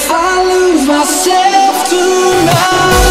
If I lose myself tonight.